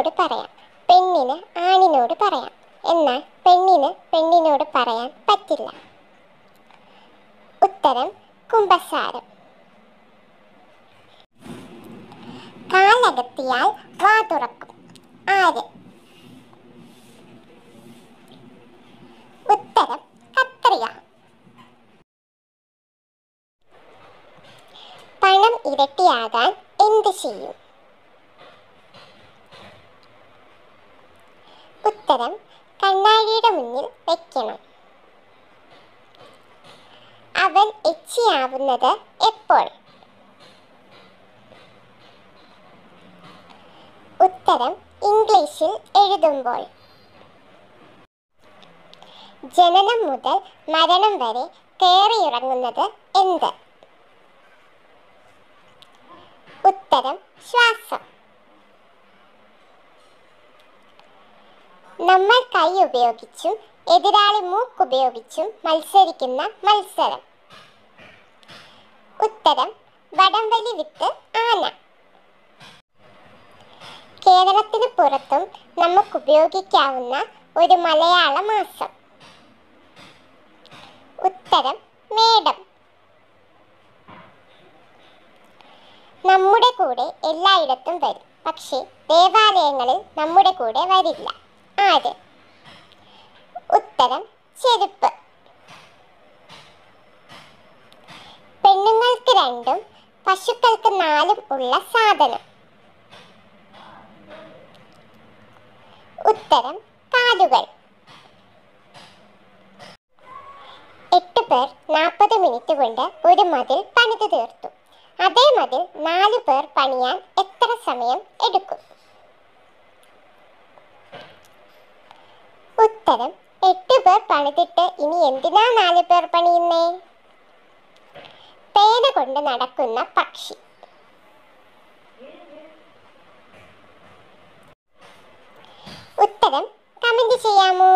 ആണിനോട് പറയാം. പെണ്ണിന് ആണിനോട് പറയാം. എന്നാൽ പെണ്ണിന് പെണ്ണിനോട് പറയാൻ പറ്റില്ല. ഉത്തരം കുംഭസാരം. കാലകത്തിയാൽ വാ തുറക്കും. ആര്? ഉത്തരം കത്രിക. പണം ഇരട്ടിയാകാൻ എന്ത് ചെയ്യും? ഉത്തരം കണ്ണാടിയുടെ മുന്നിൽ വെക്കണം. അവൻ എച്ചിയാവുന്നത് എപ്പോൾ? ഉത്തരം ഇംഗ്ലീഷിൽ എഴുതുമ്പോൾ. ജനനം മുതൽ മരണം വരെ കയറിയിറങ്ങുന്നത് എന്ത്? ഉത്തരം ശ്വാസം. നമ്മൾ കൈ ഉപയോഗിച്ചും എതിരാളി മൂക്കുപയോഗിച്ചും മത്സരിക്കുന്ന മത്സരം. ഉത്തരം വടംവലി വിത്ത് ആന. കേരളത്തിന് പുറത്തും നമുക്ക് ഉപയോഗിക്കാവുന്ന ഒരു മലയാള മാസം. ഉത്തരം മേടം. നമ്മുടെ കൂടെ എല്ലായിടത്തും വരും. പക്ഷേ ദേവാലയങ്ങളിൽ നമ്മുടെ കൂടെ വരില്ല. ആര് ഉത്തരം ചെരുപ്പ്. പെണ്ണുങ്ങൾക്ക് രണ്ടും പശുക്കൾക്ക് നാലും ഉള്ള സാധനം. ഉത്തരം കാലുകൾ. എട്ട് പേർ നാൽപ്പത് മിനിറ്റ് കൊണ്ട് ഒരു മതിൽ പണിതു തീർത്തു. അതേ മതിൽ നാല് പേർ പണിയാൻ എത്ര സമയം എടുക്കും? ഉത്തരം എട്ട് പേർ പണിതിട്ട് ഇനി എന്തിനാ നാല് പേർ പണിയുന്നേ? പേന കൊണ്ട് നടക്കുന്ന പക്ഷി. ഉത്തരം കമന്റ് ചെയ്യാമോ?